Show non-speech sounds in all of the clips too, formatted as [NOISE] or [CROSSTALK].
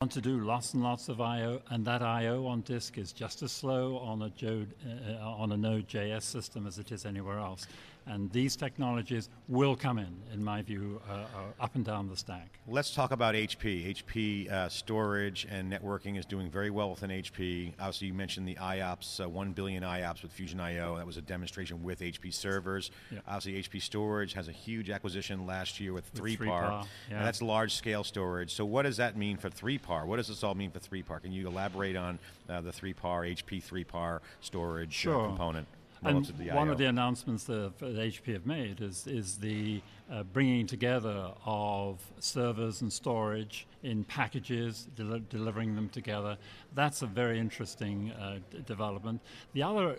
want to do lots and lots of I/O, and that I/O on disk is just as slow on a, Jode, uh, on a Node.js system as it is anywhere else. And these technologies will come in, in my view, uh, uh, up and down the stack. Let's talk about HP. HP uh, storage and networking is doing very well within HP. Obviously, you mentioned the IOPS, uh, 1 billion IOPS with Fusion IO. That was a demonstration with HP servers. Yeah. Obviously, HP storage has a huge acquisition last year with, with 3PAR. Yeah. that's large scale storage. So, what does that mean for 3PAR? What does this all mean for 3PAR? Can you elaborate on uh, the 3PAR, HP 3PAR storage uh, sure. component? And one of the announcements that, that HP have made is, is the uh, bringing together of servers and storage in packages, del delivering them together. That's a very interesting uh, development. The other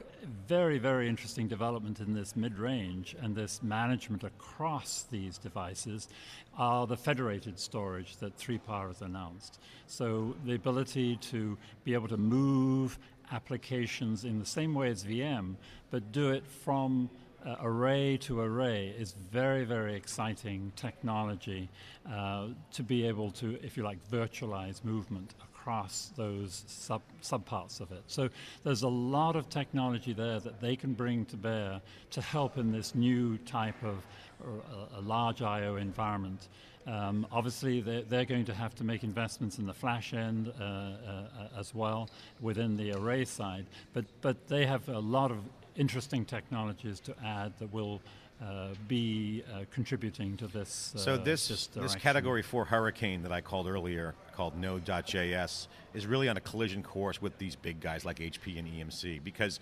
very, very interesting development in this mid-range and this management across these devices are the federated storage that 3PAR has announced. So the ability to be able to move applications in the same way as VM, but do it from uh, array to array is very, very exciting technology uh, to be able to, if you like, virtualize movement across those sub subparts of it. So there's a lot of technology there that they can bring to bear to help in this new type of uh, a large I/O environment. Um, obviously, they're, they're, going to have to make investments in the flash end uh, uh, as well within the array side, but but they have a lot of interesting technologies to add that will uh, be uh, contributing to this. Uh, so this this, this, category four hurricane that I called earlier, called Node.js, is really on a collision course with these big guys like HP and EMC because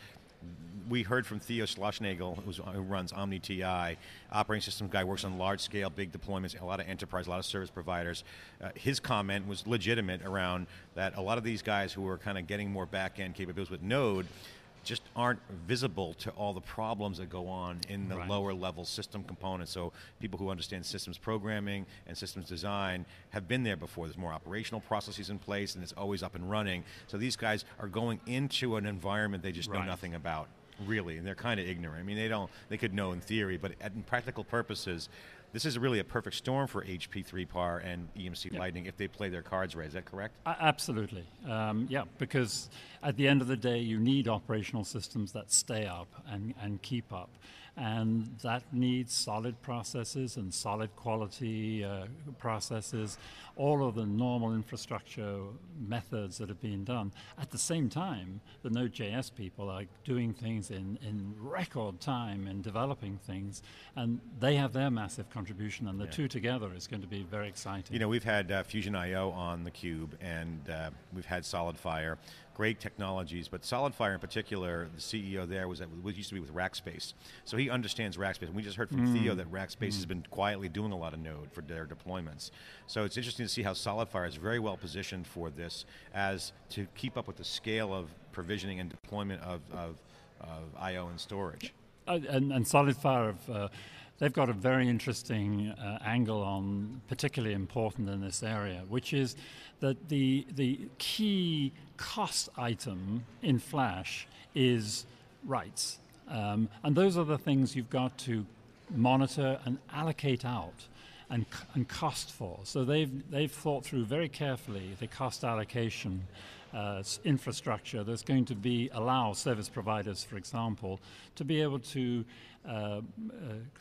we heard from Theo Schlossnagle, who runs OmniTI, operating system guy, works on large scale, big deployments, a lot of enterprise, a lot of service providers. Uh, his comment was legitimate around that a lot of these guys who are kind of getting more back end capabilities with Node just aren't visible to all the problems that go on in the right. lower level system components. So people who understand systems programming and systems design have been there before. There's more operational processes in place and it's always up and running. So these guys are going into an environment they just right. know nothing about really, and they're kind of ignorant. I mean, they don't, they could know in theory, but in practical purposes, this is really a perfect storm for HP 3PAR and EMC. Lightning if they play their cards right. Is that correct? Uh, absolutely. Um, yeah, because at the end of the day, you need operational systems that stay up and, and keep up and that needs solid processes and solid quality uh, processes, all of the normal infrastructure methods that have been done. At the same time, the Node.js people are doing things in, in record time in developing things, and they have their massive contribution, and the yeah. two together is going to be very exciting. You know, we've had uh, Fusion IO on the Cube, and uh, we've had SolidFire great technologies, but SolidFire in particular, the CEO there was, at, was used to be with Rackspace. So he understands Rackspace. And we just heard from mm. Theo that Rackspace mm. has been quietly doing a lot of Node for their deployments. So it's interesting to see how SolidFire is very well positioned for this as to keep up with the scale of provisioning and deployment of, of, of I.O. and storage. Uh, and, and SolidFire have, uh, they've got a very interesting uh, angle on particularly important in this area, which is that the the key cost item in Flash is writes, um, and those are the things you've got to monitor and allocate out. And, and cost for. So they've, they've thought through very carefully the cost allocation uh, infrastructure that's going to be allow service providers, for example, to be able to uh, uh,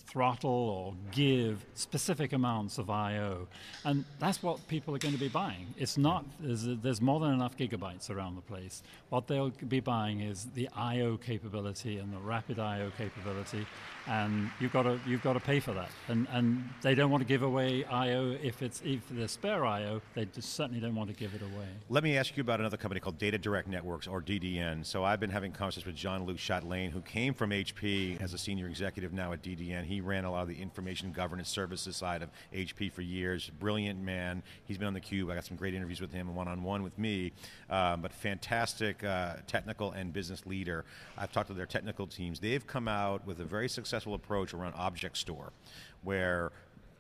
throttle or give specific amounts of I/O, and that's what people are going to be buying. It's not there's, there's more than enough gigabytes around the place. What they'll be buying is the I/O capability and the rapid I/O capability, and you've got to you've got to pay for that. And and they don't want to give away I/O if it's if there's spare I/O. They certainly don't want to give it away. Let me ask you about another company called Data Direct Networks or DDN. So I've been having conversations with Jean-Luc Chatelain, who came from HP as a senior executive now at DDN. He ran a lot of the information governance services side of HP for years. Brilliant man. He's been on the cube. I got some great interviews with him, one on one with me. Um, but fantastic uh, technical and business leader. I've talked to their technical teams. They've come out with a very successful approach around object store, where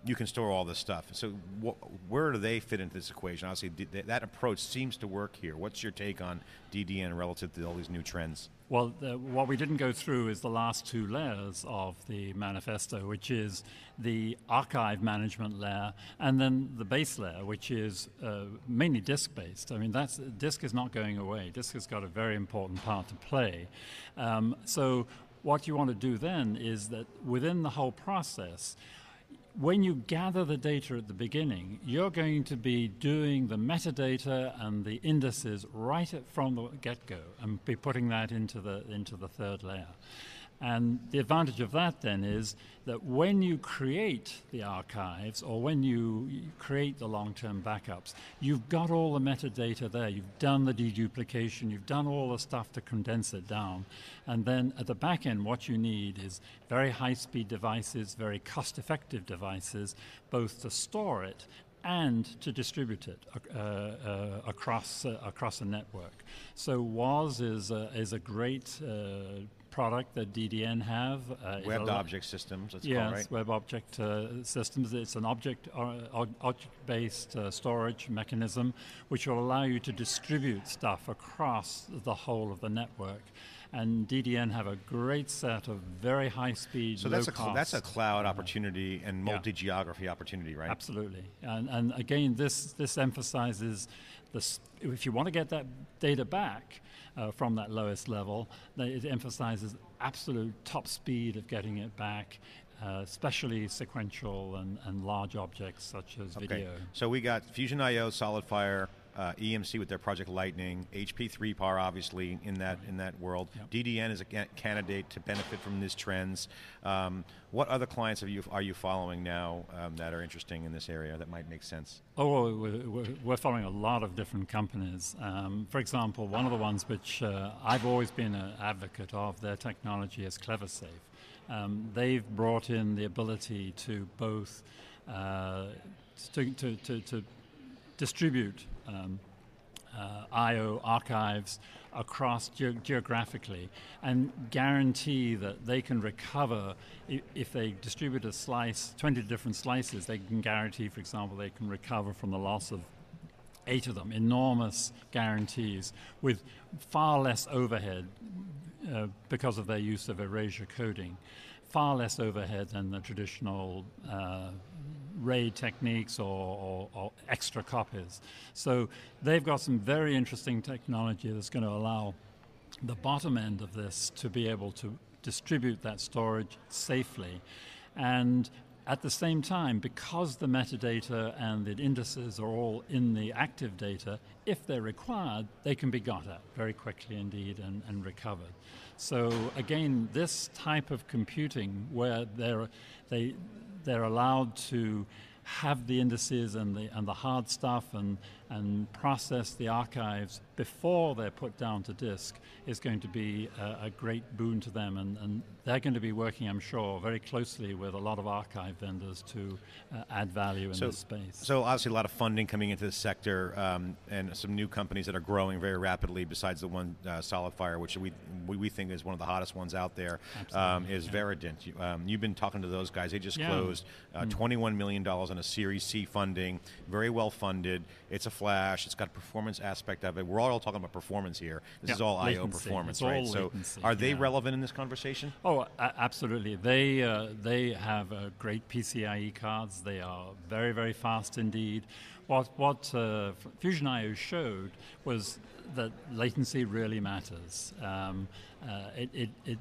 you can store all this stuff. So wh- where do they fit into this equation? Obviously, th- that approach seems to work here. What's your take on DDN relative to all these new trends? Well, the, what we didn't go through is the last two layers of the manifesto, which is the archive management layer and then the base layer, which is uh, mainly disk based. I mean, that's, disk is not going away. Disk has got a very important part to play. Um, so, what you want to do then is that within the whole process, when you gather the data at the beginning, you're going to be doing the metadata and the indices right from the get-go and be putting that into the, into the third layer. And the advantage of that then is that when you create the archives or when you create the long term backups, you've got all the metadata there. You've done the deduplication, you've done all the stuff to condense it down. And then at the back end, what you need is very high speed devices, very cost effective devices, both to store it and to distribute it uh, uh, across uh, across a network. So WOS is a, is a great uh, product that DDN have. Uh, web object systems, it's yes, called, right? web object uh, systems. It's an object uh, object-based uh, storage mechanism which will allow you to distribute stuff across the whole of the network. And DDN have a great set of very high speed. So that's a cl- that's a cloud opportunity and multi geography yeah. opportunity, right? Absolutely. And, and again, this this emphasizes this. If you want to get that data back, uh, from that lowest level. It emphasizes absolute top speed of getting it back, uh, especially sequential and, and large objects such as okay. video. So we got Fusion IO, SolidFire, uh, EMC with their Project Lightning, HP 3PAR obviously in that in that world. Yep. DDN is a candidate to benefit from these trends. Um, what other clients you, are you following now um, that are interesting in this area that might make sense? Oh, we're, we're following a lot of different companies. Um, for example, one of the ones which uh, I've always been an advocate of their technology is CleverSafe. Um, they've brought in the ability to both uh, to, to, to, to distribute um, uh, I/O archives across ge- geographically and guarantee that they can recover if, they distribute a slice, 20 different slices. They can guarantee, for example, they can recover from the loss of eight of them. Enormous guarantees with far less overhead uh, because of their use of erasure coding. Far less overhead than the traditional uh, RAID techniques or, or, or, extra copies. So they've got some very interesting technology that's going to allow the bottom end of this to be able to distribute that storage safely. And at the same time, because the metadata and the indices are all in the active data, if they're required, they can be got at very quickly indeed and, and recovered. So again, this type of computing where they, they're allowed to have the indices and the, and the hard stuff and, and process the archives before they're put down to disk is going to be a, a great boon to them. And, and, they're going to be working, I'm sure, very closely with a lot of archive vendors to uh, add value in so, this space. So, obviously, a lot of funding coming into the sector um, and some new companies that are growing very rapidly, besides the one uh, SolidFire, which we, we think is one of the hottest ones out there, um, is yeah. Virident. Um, you've been talking to those guys. They just yeah. closed uh, mm. $21 million on a Series C funding, very well funded. It's a flash, it's got a performance aspect of it. We're all talking about performance here. This is all latency. I/O performance, right? so, are they yeah. relevant in this conversation? Oh, absolutely. They uh, they have uh, great PCIe cards. They are very very fast indeed. What what uh, Fusion IO showed was that latency really matters. Um, uh, it, it, it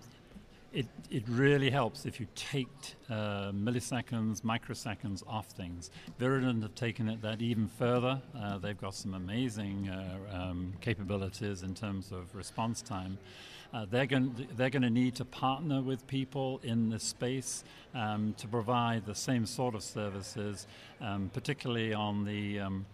it, it really helps if you take uh, milliseconds, microseconds off things. Virident have taken it that even further. Uh, they've got some amazing uh, um, capabilities in terms of response time. Uh, they're going they're going to need to partner with people in this space um, to provide the same sort of services, um, particularly on the um,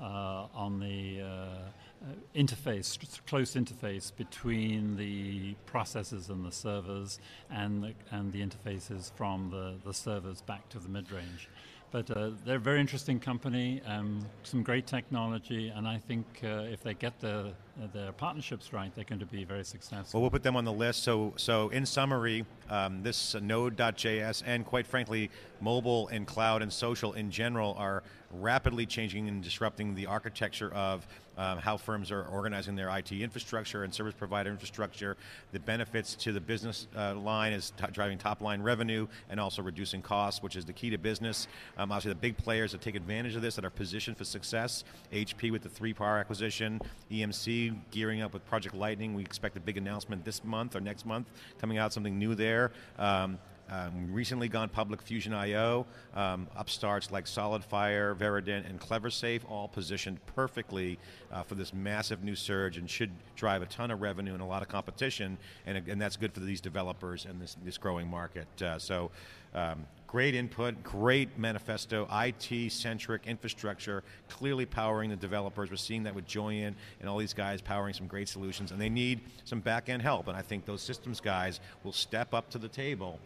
on the uh, uh, interface, close interface between the processors and the servers and the, and the interfaces from the, the servers back to the mid-range. But uh, they're a very interesting company, um, some great technology, and I think uh, if they get their, their partnerships right, they're going to be very successful. Well, we'll put them on the list. So, so in summary, um, this Node.js and quite frankly, mobile and cloud and social in general are rapidly changing and disrupting the architecture of um, how firms are organizing their IT infrastructure and service provider infrastructure. The benefits to the business uh, line is driving top line revenue and also reducing costs, which is the key to business. Um, obviously, the big players that take advantage of this that are positioned for success. HP with the 3PAR acquisition, EMC gearing up with Project Lightning. We expect a big announcement this month or next month coming out, something new there. Um, um, recently gone public Fusion.io, um, upstarts like SolidFire, Virident, and CleverSafe, all positioned perfectly uh, for this massive new surge and should drive a ton of revenue and a lot of competition, and, and that's good for these developers and this, this growing market. Uh, so, um, great input, great manifesto, IT-centric infrastructure, clearly powering the developers. We're seeing that with Joyent and all these guys powering some great solutions, and they need some back-end help, and I think those systems guys will step up to the table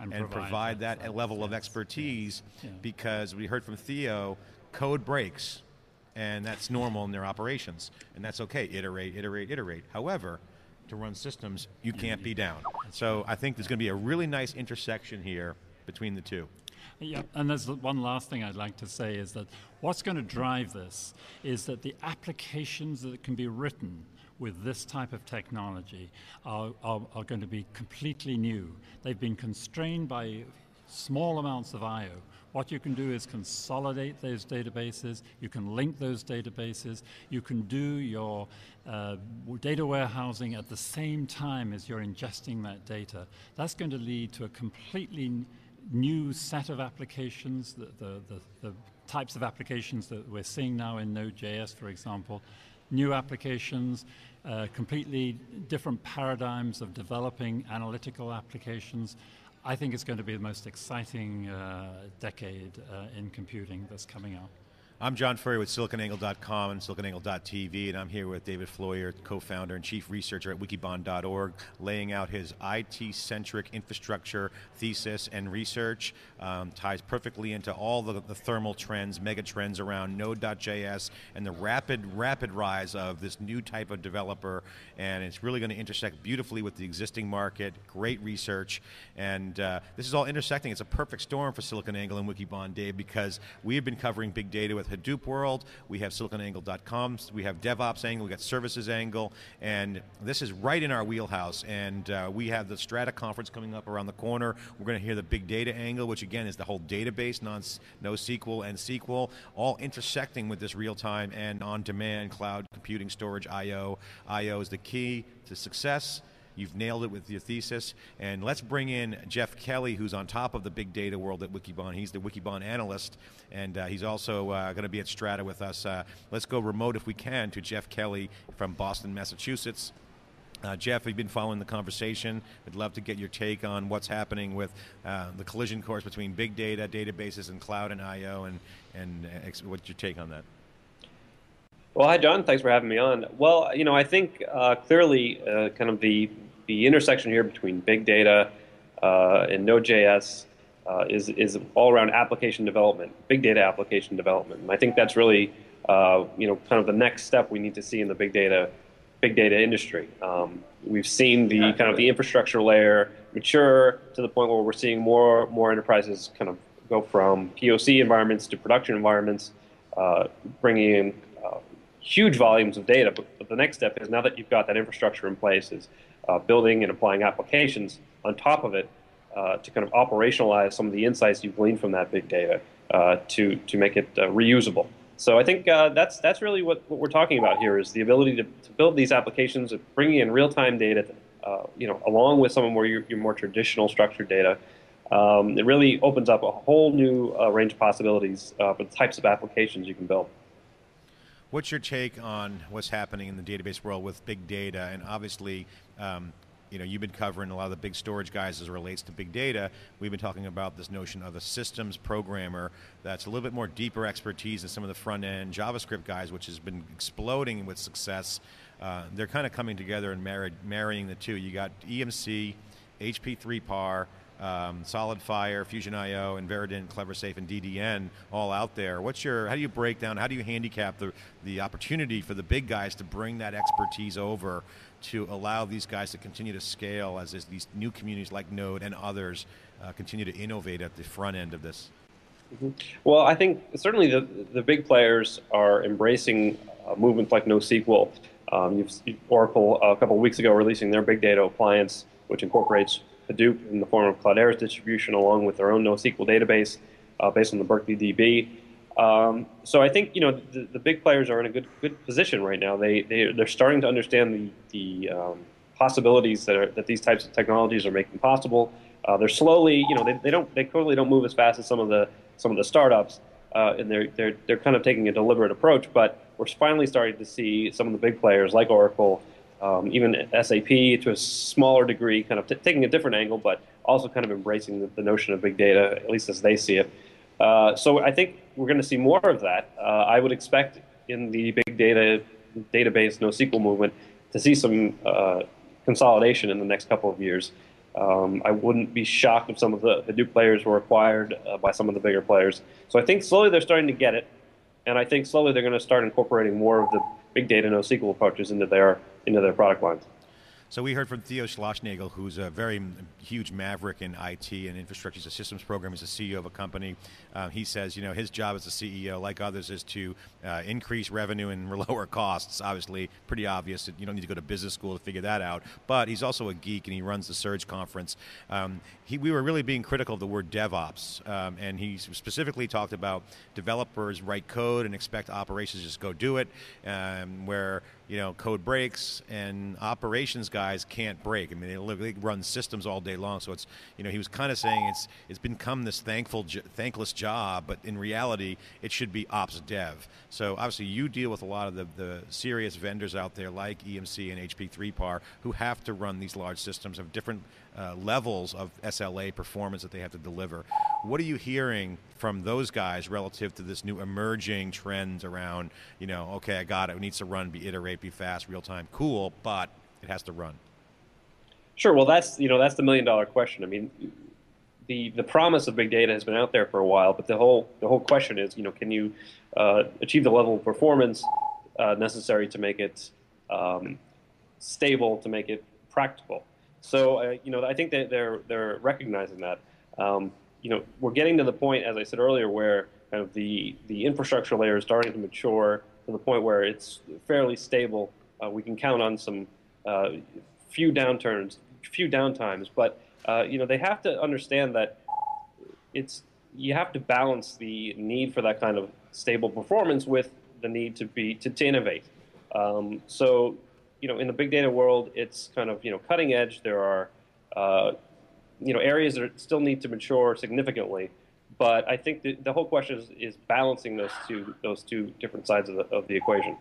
and, and provide, provide, that, that level of expertise yes. yeah. because we heard from Theo, code breaks, and that's normal in their operations, and that's okay. Iterate, iterate, iterate. However, to run systems, you can't be down. So I think there's going to be a really nice intersection here between the two. Yeah, and there's one last thing I'd like to say is that what's going to drive this is that the applications that can be written with this type of technology are, are, are going to be completely new. They've been constrained by small amounts of I.O. What you can do is consolidate those databases, you can link those databases, you can do your uh, data warehousing at the same time as you're ingesting that data. That's going to lead to a completely new set of applications, the, the, the, the types of applications that we're seeing now in Node.js, for example, new applications, uh, completely different paradigms of developing analytical applications. I think it's going to be the most exciting uh, decade uh, in computing that's coming up. I'm John Furrier with SiliconANGLE.com and SiliconANGLE.tv, and I'm here with David Floyer, co-founder and chief researcher at Wikibon.org, laying out his IT-centric infrastructure thesis and research. Um, ties perfectly into all the, the thermal trends, mega trends around Node.js, and the rapid, rapid rise of this new type of developer, and it's really going to intersect beautifully with the existing market. Great research, and uh, this is all intersecting. It's a perfect storm for SiliconANGLE and Wikibon, Dave, because we have been covering big data with Hadoop World, we have SiliconANGLE.com, we have DevOps Angle, we got Services Angle, and this is right in our wheelhouse. And uh, we have the Strata conference coming up around the corner. We're going to hear the Big Data Angle, which again is the whole database, non NoSQL and SQL, all intersecting with this real-time and on-demand cloud computing storage I/O. I/O is the key to success. You've nailed it with your thesis. And let's bring in Jeff Kelly, who's on top of the big data world at Wikibon. He's the Wikibon analyst, and uh, he's also uh, going to be at Strata with us. Uh, let's go remote if we can to Jeff Kelly from Boston, Massachusetts. Uh, Jeff, we've been following the conversation. We'd love to get your take on what's happening with uh, the collision course between big data, databases, and cloud and I/O, and and uh, what's your take on that? Well, hi, John. Thanks for having me on. Well, you know, I think uh, clearly uh, kind of the, the intersection here between big data uh, and Node.js uh, is, is all around application development, big data application development. And I think that's really, uh, you know, kind of the next step we need to see in the big data, big data industry. Um, we've seen the kind of the infrastructure layer mature to the point where we're seeing more, more enterprises kind of go from POC environments to production environments, uh, bringing in huge volumes of data. But, but, the next step is now that you've got that infrastructure in place, is uh, building and applying applications on top of it uh, to kind of operationalize some of the insights you've gleaned from that big data uh, to to make it uh, reusable. So I think uh, that's that's really what, what we're talking about here is the ability to, to build these applications, bringing in real-time data, uh, you know, along with some of more your, your more traditional structured data. Um, it really opens up a whole new range of possibilities for the types of applications you can build. What's your take on what's happening in the database world with big data? And obviously, um, you know, you've been covering a lot of the big storage guys as it relates to big data. We've been talking about this notion of a systems programmer that's a little bit more deeper expertise than some of the front end JavaScript guys, which has been exploding with success. Uh, they're kind of coming together and married, marrying the two. You got EMC, HP 3PAR, um, SolidFire, Fusion.io, and Virident, CleverSafe, and DDN all out there. What's your, how do you break down, how do you handicap the, the opportunity for the big guys to bring that expertise over to allow these guys to continue to scale as, these new communities like Node and others uh, continue to innovate at the front end of this? Mm-hmm. Well, I think certainly the, the big players are embracing uh, movements like NoSQL. Um, you've, Oracle a couple of weeks ago releasing their big data appliance, which incorporates Hadoop in the form of Cloudera's distribution along with their own NoSQL database uh, based on the Berkeley DB. Um, so I think you know the, the, big players are in a good good position right now. They they they're starting to understand the the um, possibilities that are, that these types of technologies are making possible. Uh, they're slowly, you know, they, they don't they clearly don't move as fast as some of the some of the startups, uh, and they're they're they're kind of taking a deliberate approach. But we're finally starting to see some of the big players like Oracle, um, even SAP to a smaller degree, kind of t- taking a different angle, but also kind of embracing the, the, notion of big data, at least as they see it. Uh, so I think we're going to see more of that. Uh, I would expect in the big data database NoSQL movement to see some uh, consolidation in the next couple of years. Um, I wouldn't be shocked if some of the Hadoop players were acquired uh, by some of the bigger players. So I think slowly they're starting to get it, and I think slowly they're going to start incorporating more of the big data NoSQL approaches into their into their product lines. So we heard from Theo Schlossnagle, who's a very huge maverick in IT and infrastructure. He's a systems program. He's the CEO of a company. Uh, he says, you know, his job as a CEO, like others, is to uh, increase revenue and [LAUGHS] lower costs. Obviously, pretty obvious. You don't need to go to business school to figure that out. But he's also a geek, and he runs the Surge conference. Um, he, we were really being critical of the word DevOps, um, and he specifically talked about developers write code and expect operations to just go do it, um, where you know, code breaks and operations guys can't break. I mean, they literally run systems all day long. So it's, you know, he was kind of saying it's it's become this thankful, thankless job, but in reality, it should be ops dev. So obviously, you deal with a lot of the, the serious vendors out there like EMC and HP 3PAR who have to run these large systems of different uh, levels of SLA performance that they have to deliver. What are you hearing from those guys relative to this new emerging trend around, you know, okay, I got it, it needs to run, be iterate, be fast, real time, cool, but it has to run. Sure. Well, that's you know that's the million dollar question. I mean, the the promise of big data has been out there for a while, but the whole the whole question is, you know, can you uh, achieve the level of performance uh, necessary to make it um, stable, to make it practical? So uh, you know, I think that they're they're recognizing that. Um, you know, we're getting to the point, as I said earlier, where kind of the the infrastructure layer is starting to mature to the point where it's fairly stable. Uh, we can count on some uh, few downturns, few downtimes, but uh, you know, they have to understand that it's you have to balance the need for that kind of stable performance with the need to be to, to innovate. Um, so you know, in the big data world, it's kind of you know cutting edge. There are uh, you know areas that still need to mature significantly, but I think the, the whole question is, is balancing those two those two different sides of the of the equation.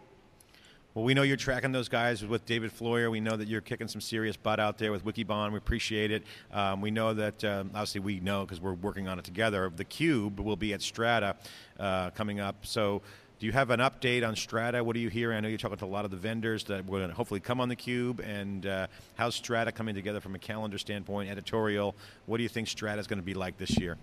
Well, we know you're tracking those guys with David Floyer. We know that you're kicking some serious butt out there with Wikibon. We appreciate it. Um, we know that, um, obviously, we know because we're working on it together. The Cube will be at Strata uh, coming up. So, do you have an update on Strata? What are you hear? I know you're talking to a lot of the vendors that will hopefully come on the Cube. And uh, how's Strata coming together from a calendar standpoint, editorial? What do you think Strata is going to be like this year?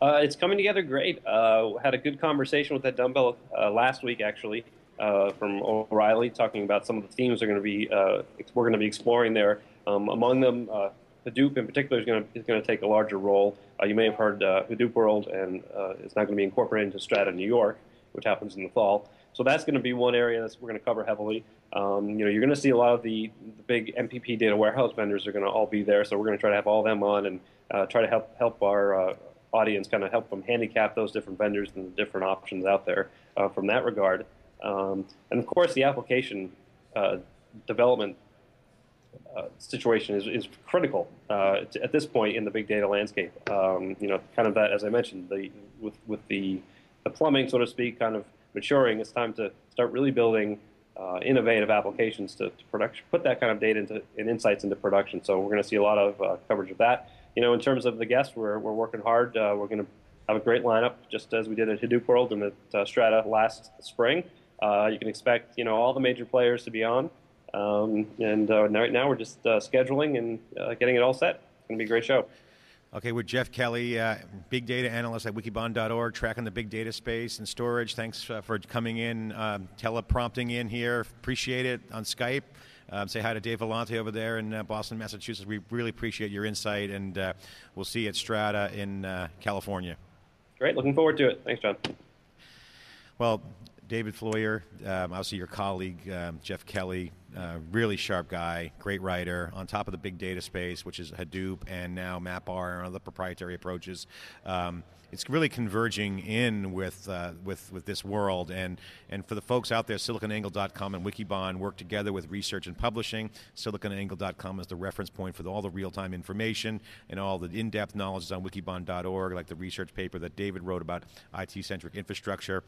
Uh, it's coming together great. Uh, had a good conversation with Edd Dumbill uh, last week, actually, uh, from O'Reilly, talking about some of the themes are going to be uh, we're going to be exploring there. Um, among them, Hadoop in particular is going to is going to take a larger role. you may have heard Hadoop World, and it's not going to be incorporated into Strata New York which happens in the fall. So that's going to be one area that we're going to cover heavily. Um, you know, you're going to see a lot of the, the, big MPP data warehouse vendors are going to all be there. So we're going to try to have all them on and uh, try to help help our uh, audience kind of help them handicap those different vendors and the different options out there uh, from that regard. Um, and of course, the application uh, development uh, situation is, is critical uh, at this point in the big data landscape. Um, you know, kind of that, as I mentioned, the with with the the plumbing, so to speak, kind of maturing, it's time to start really building uh, innovative applications to, to, production, put that kind of data into, and insights into production. So we're going to see a lot of uh, coverage of that. You know, in terms of the guests, we're, we're working hard. Uh, we're going to have a great lineup, just as we did at Hadoop World and at uh, Strata last spring. Uh, you can expect, you know, all the major players to be on. Um, and uh, right now we're just scheduling and getting it all set. It's going to be a great show. Okay, we're Jeff Kelly, uh, big data analyst at wikibon.org, tracking the big data space and storage. Thanks uh, for coming in, um, teleprompting in here. Appreciate it on Skype. Um, say hi to Dave Vellante over there in uh, Boston, Massachusetts. We really appreciate your insight, and uh, we'll see you at Strata in uh, California. Great, looking forward to it. Thanks, John. Well, David Floyer, um, obviously your colleague, um, Jeff Kelly, uh, really sharp guy, great writer, on top of the big data space, which is Hadoop and now MapR and other proprietary approaches. Um, it's really converging in with, uh, with, with this world. And, and for the folks out there, siliconangle.com and Wikibon work together with research and publishing. Siliconangle.com is the reference point for all the real-time information and all the in-depth knowledge is on wikibon.org, like the research paper that David wrote about IT-centric infrastructure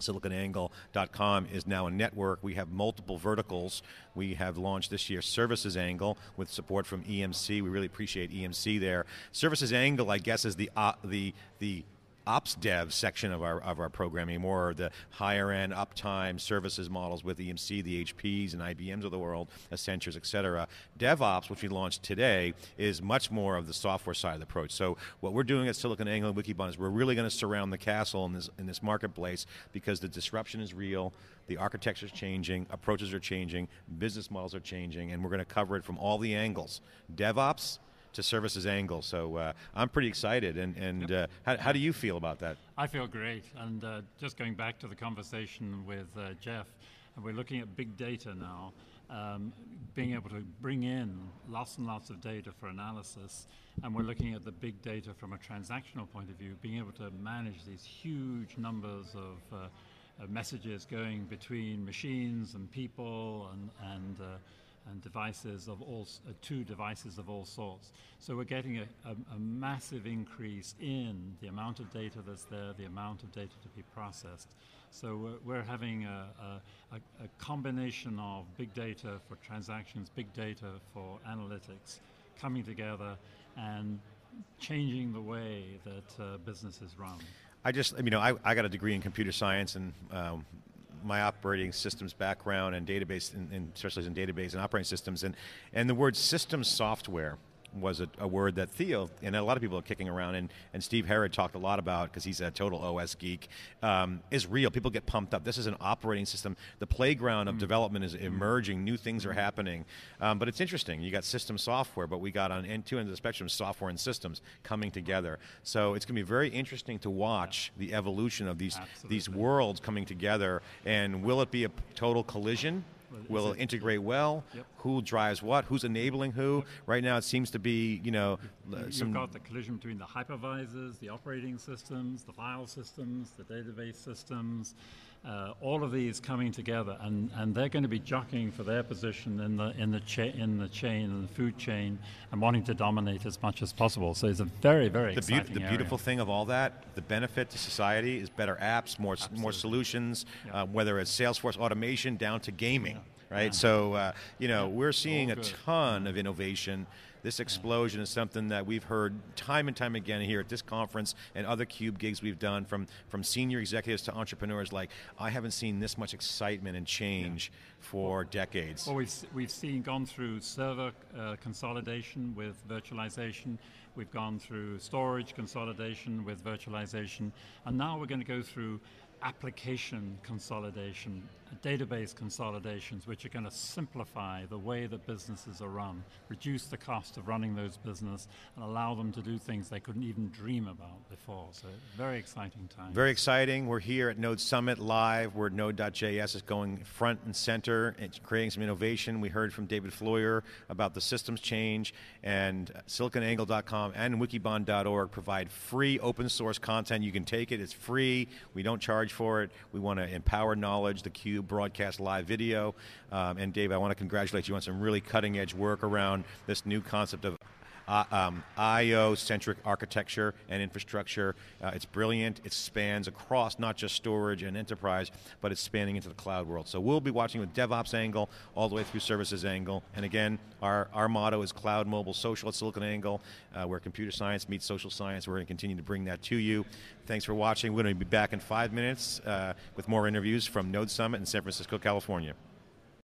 siliconangle.com is now a network. We have multiple verticals. We have launched this year Services Angle with support from EMC. We really appreciate EMC there. Services Angle, I guess, is the uh, the the ops dev section of our of our programming, more the higher end uptime services models with EMC, the HPs and IBMs of the world, Accentures, et cetera. DevOps, which we launched today, is much more of the software side of the approach. So what we're doing at SiliconANGLE and Wikibon is we're really going to surround the castle in this in this marketplace because the disruption is real. The architecture is changing, approaches are changing, business models are changing, and we're going to cover it from all the angles. DevOps, to services angle. So uh, I'm pretty excited. And, and uh, how, how, do you feel about that? I feel great. And uh, just going back to the conversation with uh, Jeff, and we're looking at big data now. Um, being able to bring in lots and lots of data for analysis, and we're looking at the big data from a transactional point of view, being able to manage these huge numbers of, uh, messages going between machines and people and, and uh, and devices of all, uh, two devices of all sorts. So we're getting a, a, a, massive increase in the amount of data that's there, the amount of data to be processed. So we're, we're having a, a, combination of big data for transactions, big data for analytics coming together and changing the way that uh, business is run. I just, you know, I, I got a degree in computer science and um, my operating systems background and database, and, and especially in database and operating systems, and, and the word system software was a, a, word that Theo and a lot of people are kicking around, and, and Steve Herrod talked a lot about because he's a total OS geek. Um, is real. People get pumped up. This is an operating system. The playground of mm. development is emerging. New things are happening. Um, but it's interesting. You got system software, but we got on end two ends of the spectrum software and systems coming together. So it's going to be very interesting to watch the evolution of these Absolutely. these worlds coming together. And will it be a total collision? Will it integrate well? Yep. Who drives what? Who's enabling who? Yep. Right now, it seems to be you know uh, You've some. got the collision between the hypervisors, the operating systems, the file systems, the database systems. Uh, all of these coming together, and, and they're going to be jockeying for their position in the in the cha- in the chain in the food chain, and wanting to dominate as much as possible. So it's a very very the exciting be- The beautiful thing of all that, the benefit to society is better apps, more Absolutely. more solutions, uh, whether it's Salesforce automation down to gaming. Yeah right? Yeah. So, uh, you know, we're seeing a ton of innovation. This explosion is something that we've heard time and time again here at this conference and other Cube gigs we've done from, from senior executives to entrepreneurs. Like, I haven't seen this much excitement and change yeah. for well, decades. Well, we've, we've seen gone through server uh, consolidation with virtualization. We've gone through storage consolidation with virtualization. And now we're going to go through application consolidation, database consolidations, which are going to simplify the way that businesses are run, reduce the cost of running those business, and allow them to do things they couldn't even dream about before. So very exciting time. Very exciting. We're here at Node Summit live, where Node.js is going front and center and creating some innovation. We heard from David Floyer about the systems change, and siliconangle.com and wikibon.org provide free open source content. You can take it. It's free. We don't charge charge for it. We want to empower knowledge. The Cube broadcast live video. Um, and Dave, I want to congratulate you on some really cutting edge work around this new concept of uh, um, IO-centric architecture and infrastructure. Uh, it's brilliant. It spans across not just storage and enterprise, but it's spanning into the cloud world. So we'll be watching with DevOps angle all the way through services angle. And again, our, our motto is cloud, mobile, social at SiliconANGLE, uh, where computer science meets social science. We're going to continue to bring that to you. Thanks for watching. We're going to be back in five minutes uh, with more interviews from Node Summit in San Francisco, California.